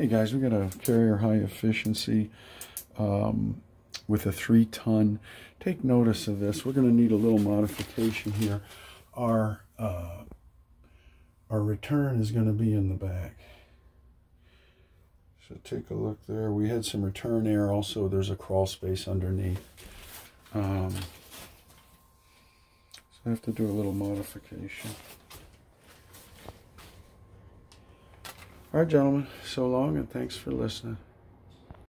Hey guys, we got a carrier high efficiency um, with a three ton. Take notice of this. We're going to need a little modification here. Our uh, our return is going to be in the back. So take a look there. We had some return air. Also, there's a crawl space underneath. Um, so I have to do a little modification. All right, gentlemen, so long and thanks for listening.